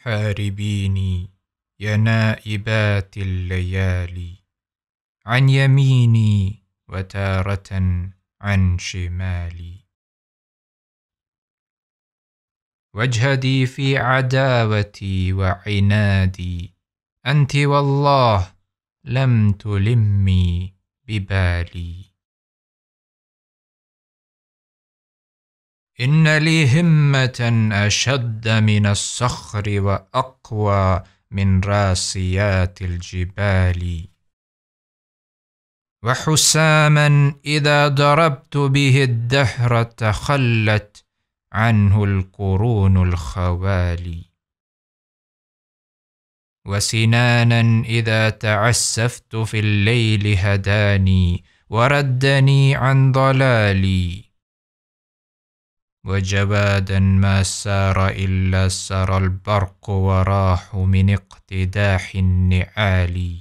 حاربيني يا نائبات الليالي. عن يميني وتارة عن شمالي. واجهدي في عداوتي وعنادي. أنت والله لم تلمي ببالي. إن لي همة أشد من الصخر وأقوى من راسيات الجبال. وحساما إذا ضربت به الدهر تخلت عنه القرون الخوالي وسنانا إذا تعسفت في الليل هداني وردني عن ضلالي. وجوادا ما سار إلا سرى البرق وراح من اقتداح النعال.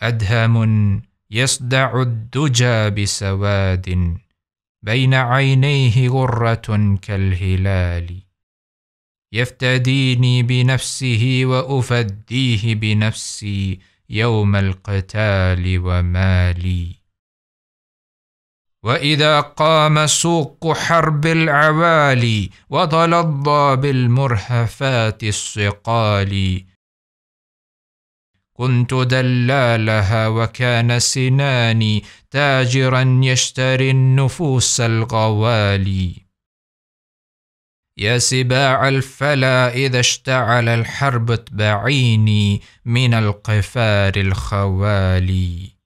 أدهم يصدع الدجى بسواد بين عينيه غرة كالهلال. يفتديني بنفسه وأفديه بنفسي يوم القتال ومالي. وإذا قام سوق حرب العوالي وتلظى بالمرهفات الصقال. كنت دلالها وكان سناني تاجرا يشتري النفوس الغوالي. يا سباع الفلا إذا اشتعل الحرب اتبعيني من القفار الخوالي.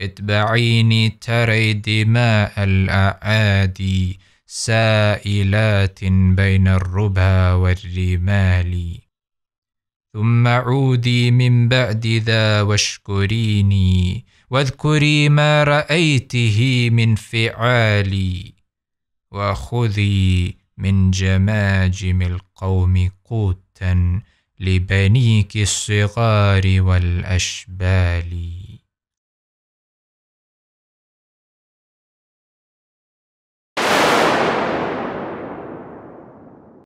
اتبعيني تري دماء الأعادي سائلات بين الربا والرمال. ثم عودي من بعد ذا واشكريني واذكري ما رأيته من فعالي وخذي من جماجم القوم قوتا لبنيك الصغار والأشبال.